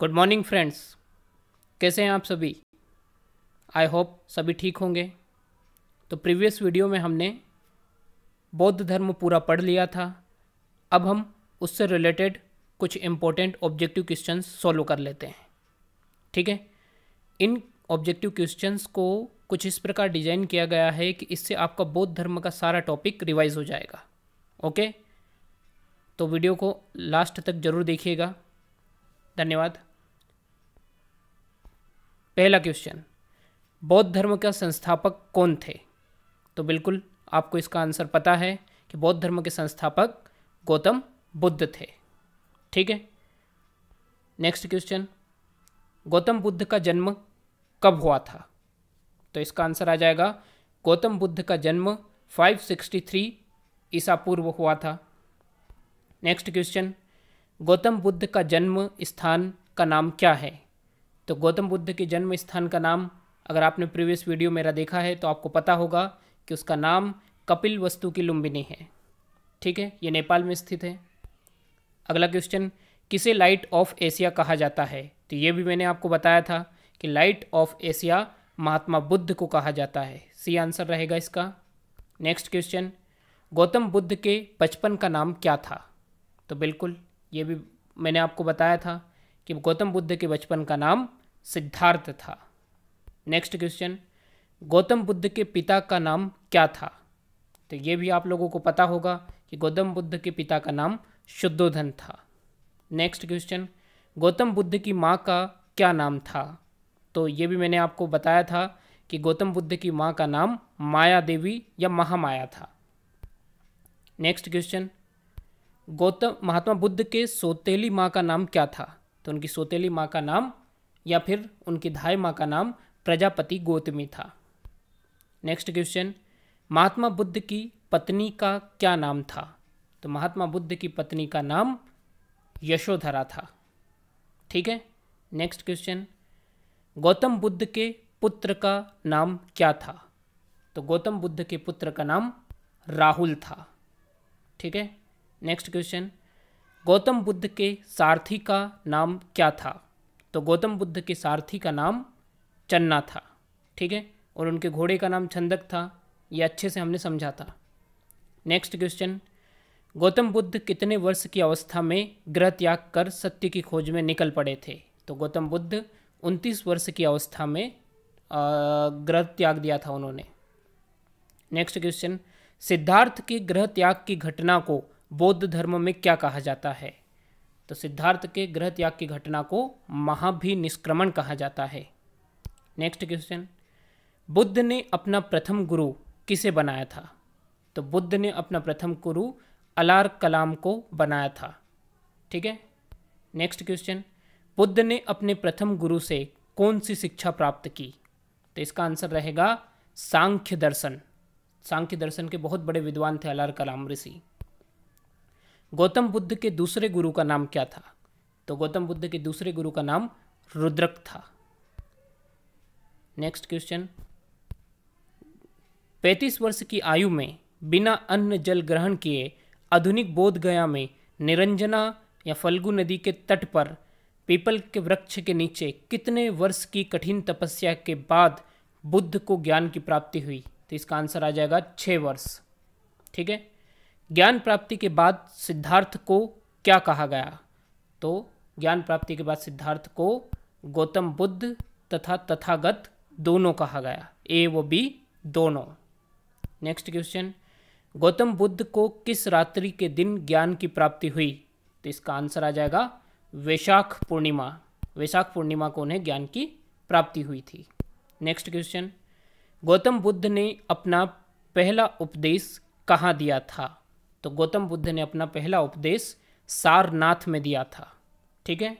Good morning friends कैसे हैं आप सभी? आई होप सभी ठीक होंगे। तो प्रीवियस वीडियो में हमने बौद्ध धर्म पूरा पढ़ लिया था। अब हम उससे रिलेटेड कुछ इम्पोर्टेंट ऑब्जेक्टिव क्वेश्चंस सॉल्व कर लेते हैं। ठीक है? इन ऑब्जेक्टिव क्वेश्चंस को कुछ इस प्रकार डिज़ाइन किया गया है कि इससे आपका बौद्ध धर्म का सारा टॉपिक रिवाइज हो जाएगा। ओके तो वीडियो को लास्ट तक ज़रूर देखिएगा। धन्यवाद। पहला क्वेश्चन बौद्ध धर्म का संस्थापक कौन थे? तो बिल्कुल आपको इसका आंसर पता है कि बौद्ध धर्म के संस्थापक गौतम बुद्ध थे। ठीक है? नेक्स्ट क्वेश्चन गौतम बुद्ध का जन्म कब हुआ था? तो इसका आंसर आ जाएगा, गौतम बुद्ध का जन्म 563 ईसा पूर्व हुआ था। नेक्स्ट क्वेश्चन गौतम बुद्ध का जन्म स्थान का नाम क्या है? तो गौतम बुद्ध के जन्म स्थान का नाम, अगर आपने प्रीवियस वीडियो मेरा देखा है तो आपको पता होगा कि उसका नाम कपिल वस्तु की लुम्बिनी है। ठीक है? ये नेपाल में स्थित है। अगला क्वेश्चन किसे लाइट ऑफ़ एशिया कहा जाता है? तो ये भी मैंने आपको बताया था कि light of Asia Mahatma Buddha को कहा जाता है। सी आंसर रहेगा इसका। नेक्स्ट क्वेश्चन गौतम बुद्ध के बचपन का नाम क्या था? तो बिल्कुल, ये भी मैंने आपको बताया था कि गौतम बुद्ध के बचपन का नाम सिद्धार्थ था। नेक्स्ट क्वेश्चन गौतम बुद्ध के पिता का नाम क्या था? तो ये भी आप लोगों को पता होगा कि गौतम बुद्ध के पिता का नाम शुद्धोधन था। नेक्स्ट क्वेश्चन गौतम बुद्ध की माँ का क्या नाम था? तो ये भी मैंने आपको बताया था कि गौतम बुद्ध की माँ का नाम माया देवी या महामाया था। नेक्स्ट क्वेश्चन गौतम, महात्मा बुद्ध के सोतेली माँ का नाम क्या था? तो उनकी सोतेली माँ का नाम या फिर उनकी धाय माँ का नाम प्रजापति गौतमी था। नेक्स्ट क्वेश्चन महात्मा बुद्ध की पत्नी का क्या नाम था? तो महात्मा बुद्ध की पत्नी का नाम यशोधरा था। ठीक है? नेक्स्ट क्वेश्चन गौतम बुद्ध के पुत्र का नाम क्या था? तो गौतम बुद्ध के पुत्र का नाम राहुल था। ठीक है? नेक्स्ट क्वेश्चन गौतम बुद्ध के सारथी का नाम क्या था? तो गौतम बुद्ध के सारथी का नाम चन्ना था, ठीक है? और उनके घोड़े का नाम छंदक था, ये अच्छे से हमने समझा था। नेक्स्ट क्वेश्चन गौतम बुद्ध कितने वर्ष की अवस्था में ग्रह त्याग कर सत्य की खोज में निकल पड़े थे? तो गौतम बुद्ध उनतीस वर्ष की अवस्था में ग्रह त्याग दिया था उन्होंने। नेक्स्ट क्वेश्चन सिद्धार्थ के ग्रह त्याग की घटना को बौद्ध धर्म में क्या कहा जाता है? तो सिद्धार्थ के ग्रह त्याग की घटना को महाभिनिष्क्रमण कहा जाता है। नेक्स्ट क्वेश्चन बुद्ध ने अपना प्रथम गुरु किसे बनाया था? तो बुद्ध ने अपना प्रथम गुरु अलार कलाम को बनाया था। ठीक है? नेक्स्ट क्वेश्चन बुद्ध ने अपने प्रथम गुरु से कौन सी शिक्षा प्राप्त की? तो इसका आंसर रहेगा सांख्य दर्शन। सांख्य दर्शन के बहुत बड़े विद्वान थे अलार कलाम ऋषि। गौतम बुद्ध के दूसरे गुरु का नाम क्या था? तो गौतम बुद्ध के दूसरे गुरु का नाम रुद्रक था। नेक्स्ट क्वेश्चन पैंतीस वर्ष की आयु में बिना अन्न जल ग्रहण किए आधुनिक बोध गया में निरंजना या फल्गु नदी के तट पर पीपल के वृक्ष के नीचे कितने वर्ष की कठिन तपस्या के बाद बुद्ध को ज्ञान की प्राप्ति हुई? तो इसका आंसर आ जाएगा छः वर्ष। ठीक है? ज्ञान प्राप्ति के बाद सिद्धार्थ को क्या कहा गया? तो ज्ञान प्राप्ति के बाद सिद्धार्थ को गौतम बुद्ध तथा तथागत दोनों कहा गया। ए व बी दोनों। नेक्स्ट क्वेश्चन गौतम बुद्ध को किस रात्रि के दिन ज्ञान की प्राप्ति हुई? तो इसका आंसर आ जाएगा वैशाख पूर्णिमा। वैशाख पूर्णिमा को उन्हें ज्ञान की प्राप्ति हुई थी। नेक्स्ट क्वेश्चन गौतम बुद्ध ने अपना पहला उपदेश कहाँ दिया था? तो गौतम बुद्ध ने अपना पहला उपदेश सारनाथ में दिया था। ठीक है?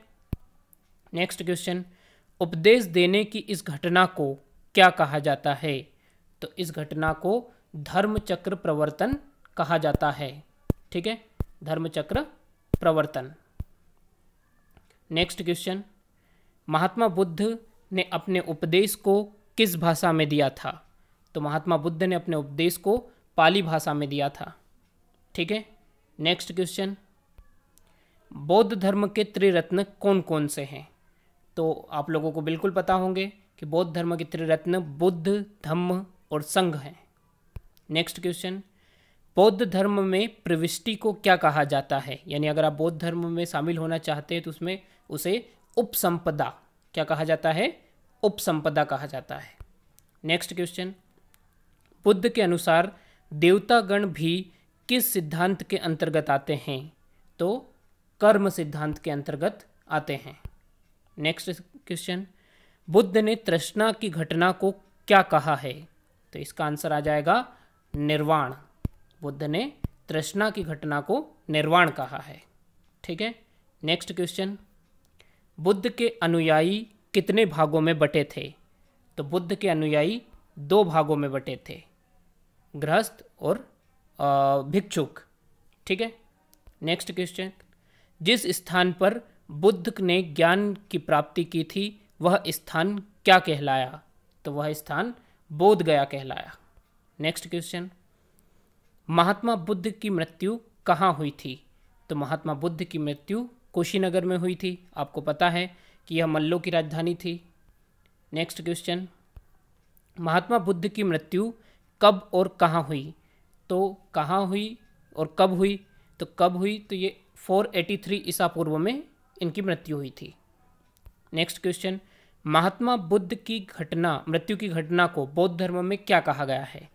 नेक्स्ट क्वेश्चन उपदेश देने की इस घटना को क्या कहा जाता है? तो इस घटना को धर्मचक्र प्रवर्तन कहा जाता है। ठीक है? धर्मचक्र प्रवर्तन। नेक्स्ट क्वेश्चन महात्मा बुद्ध ने अपने उपदेश को किस भाषा में दिया था? तो महात्मा बुद्ध ने अपने उपदेश को पाली भाषा में दिया था। ठीक है? नेक्स्ट क्वेश्चन बौद्ध धर्म के त्रिरत्न कौन कौन से हैं? तो आप लोगों को बिल्कुल पता होंगे कि बौद्ध धर्म के त्रिरत्न बुद्ध, धम्म और संघ हैं। नेक्स्ट क्वेश्चन बौद्ध धर्म में प्रविष्टि को क्या कहा जाता है? यानी अगर आप बौद्ध धर्म में शामिल होना चाहते हैं तो उसमें उसे उपसंपदा क्या कहा जाता है? उपसंपदा कहा जाता है। नेक्स्ट क्वेश्चन बुद्ध के अनुसार देवतागण भी किस सिद्धांत के अंतर्गत आते हैं? तो कर्म सिद्धांत के अंतर्गत आते हैं। नेक्स्ट क्वेश्चन बुद्ध ने तृष्णा की घटना को क्या कहा है? तो इसका आंसर आ जाएगा, निर्वाण। बुद्ध ने तृष्णा की घटना को निर्वाण कहा है। ठीक है? नेक्स्ट क्वेश्चन बुद्ध के अनुयायी कितने भागों में बटे थे? तो बुद्ध के अनुयायी दो भागों में बटे थे। गृहस्थ और भिक्षुक, ठीक है? नेक्स्ट क्वेश्चन जिस स्थान पर बुद्ध ने ज्ञान की प्राप्ति की थी, वह स्थान क्या कहलाया? तो वह स्थान बोध गया कहलाया। नेक्स्ट क्वेश्चन महात्मा बुद्ध की मृत्यु कहाँ हुई थी? तो महात्मा बुद्ध की मृत्यु कुशीनगर में हुई थी। आपको पता है कि यह मल्लों की राजधानी थी। नेक्स्ट क्वेश्चन महात्मा बुद्ध की मृत्यु कब और कहाँ हुई? तो कहाँ हुई और कब हुई? तो कब हुई? तो ये 483 ईसा पूर्व में इनकी मृत्यु हुई थी। नेक्स्ट क्वेश्चन महात्मा बुद्ध की घटना, मृत्यु की घटना को बौद्ध धर्म में क्या कहा गया है?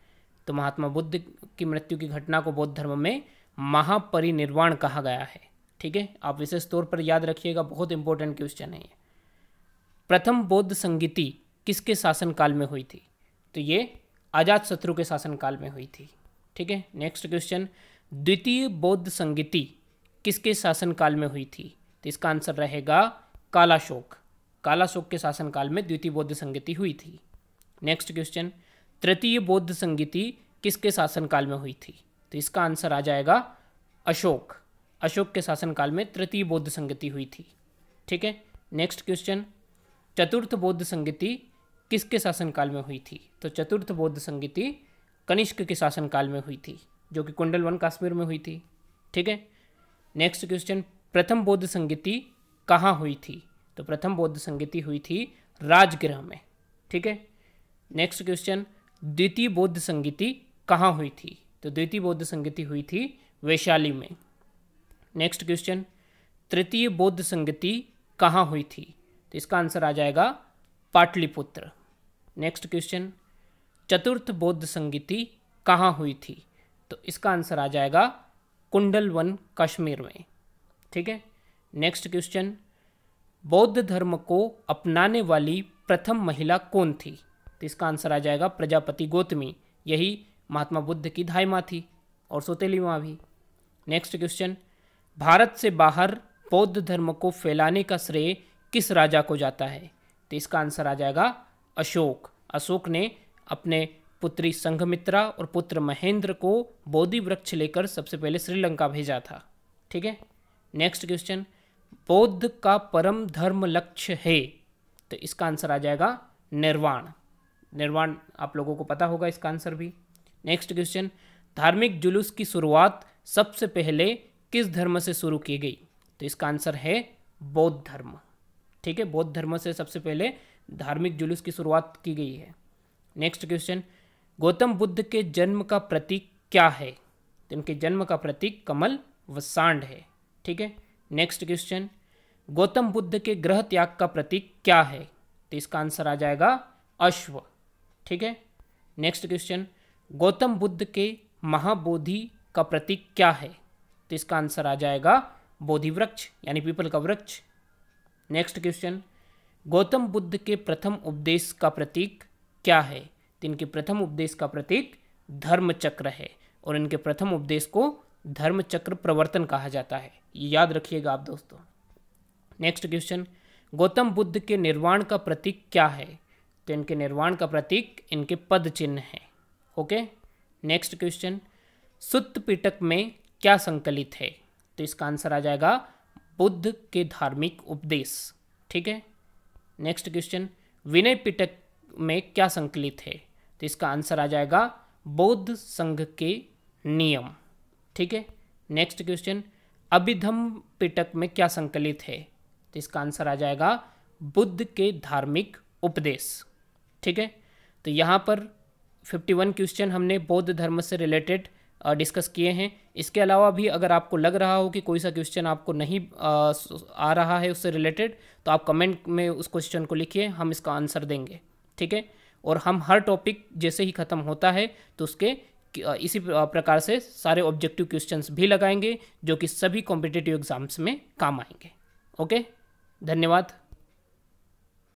तो महात्मा बुद्ध की मृत्यु की घटना को बौद्ध धर्म में महापरिनिर्वाण कहा गया है। ठीक है? आप विशेष तौर पर याद रखिएगा, बहुत इंपॉर्टेंट क्वेश्चन है ये। प्रथम बौद्ध संगीति किसके शासनकाल में हुई थी? तो ये आज़ाद शत्रु के शासनकाल में हुई थी। ठीक है? नेक्स्ट क्वेश्चन द्वितीय बौद्ध संगीति किसके शासनकाल में हुई थी? तो इसका आंसर रहेगा कालाशोक। कालाशोक के शासनकाल में द्वितीय बौद्ध संगीति हुई थी। नेक्स्ट क्वेश्चन तृतीय बौद्ध संगीति किसके शासनकाल में हुई थी? तो इसका आंसर आ जाएगा अशोक। अशोक के शासनकाल में तृतीय बौद्ध संगति हुई थी। ठीक है? नेक्स्ट क्वेश्चन चतुर्थ बौद्ध संगति किसके शासनकाल में हुई थी? तो चतुर्थ बौद्ध संगति कनिष्क के शासनकाल में हुई थी, जो कि कुंडल वन काश्मीर में हुई थी। ठीक है? नेक्स्ट क्वेश्चन प्रथम बौद्ध संगीति कहाँ हुई थी? तो प्रथम बौद्ध संगीति हुई थी राजगृह में। ठीक है? नेक्स्ट क्वेश्चन द्वितीय बौद्ध संगीति कहाँ हुई थी? तो द्वितीय बौद्ध संगीति हुई थी वैशाली में। नेक्स्ट क्वेश्चन तृतीय बौद्ध संगति कहाँ हुई थी? तो इसका आंसर आ जाएगा पाटलिपुत्र। नेक्स्ट क्वेश्चन चतुर्थ बौद्ध संगीति कहाँ हुई थी? तो इसका आंसर आ जाएगा कुंडल वन कश्मीर में। ठीक है? नेक्स्ट क्वेश्चन बौद्ध धर्म को अपनाने वाली प्रथम महिला कौन थी? तो इसका आंसर आ जाएगा प्रजापति गौतमी। यही महात्मा बुद्ध की धाई माँ थी और सोतेली माँ भी। नेक्स्ट क्वेश्चन भारत से बाहर बौद्ध धर्म को फैलाने का श्रेय किस राजा को जाता है? तो इसका आंसर आ जाएगा अशोक। अशोक ने अपने पुत्री संघमित्रा और पुत्र महेंद्र को बोधि वृक्ष लेकर सबसे पहले श्रीलंका भेजा था। ठीक है? नेक्स्ट क्वेश्चन बौद्ध का परम धर्म लक्ष्य है। तो इसका आंसर आ जाएगा निर्वाण। निर्वाण आप लोगों को पता होगा इसका आंसर भी। नेक्स्ट क्वेश्चन धार्मिक जुलूस की शुरुआत सबसे पहले किस धर्म से शुरू की गई? तो इसका आंसर है बौद्ध धर्म। ठीक है? बौद्ध धर्म से सबसे पहले धार्मिक जुलूस की शुरुआत की गई है। नेक्स्ट क्वेश्चन गौतम बुद्ध के जन्म का प्रतीक क्या है? तो इनके जन्म का प्रतीक कमल व सांड है। ठीक है? नेक्स्ट क्वेश्चन गौतम बुद्ध के ग्रह त्याग का प्रतीक क्या है? तो इसका आंसर आ जाएगा अश्व। ठीक है? नेक्स्ट क्वेश्चन गौतम बुद्ध के महाबोधि का प्रतीक क्या है? तो इसका आंसर आ जाएगा बोधि वृक्ष यानी पीपल का वृक्ष। नेक्स्ट क्वेश्चन गौतम बुद्ध के प्रथम उपदेश का प्रतीक क्या है? तो इनके प्रथम उपदेश का प्रतीक धर्म चक्र है और इनके प्रथम उपदेश को धर्म चक्र प्रवर्तन कहा जाता है। ये याद रखिएगा आप दोस्तों। नेक्स्ट क्वेश्चन गौतम बुद्ध के निर्वाण का प्रतीक क्या है? तो इनके निर्वाण का प्रतीक इनके पद चिन्ह है। Okay next question Sutta Pitaka में क्या संकलित है? तो इसका आंसर आ जाएगा बुद्ध के धार्मिक उपदेश। ठीक है? नेक्स्ट क्वेश्चन विनय पिटक में क्या संकलित है? तो इसका आंसर आ जाएगा बौद्ध संघ के नियम। ठीक है? नेक्स्ट क्वेश्चन अभिधम पिटक में क्या संकलित है? तो इसका आंसर आ जाएगा बुद्ध के धार्मिक उपदेश। ठीक है? तो यहाँ पर 51 क्वेश्चन हमने बौद्ध धर्म से रिलेटेड डिस्कस किए हैं। इसके अलावा भी अगर आपको लग रहा हो कि कोई सा क्वेश्चन आपको नहीं आ, आ रहा है उससे रिलेटेड तो आप कमेंट में उस क्वेश्चन को लिखिए हम इसका आंसर देंगे। ठीक है? और हम हर टॉपिक जैसे ही ख़त्म होता है तो उसके इसी प्रकार से सारे ऑब्जेक्टिव क्वेश्चंस भी लगाएँगे, जो कि सभी कॉम्पिटेटिव एग्ज़ाम्स में काम आएँगे। ओके धन्यवाद।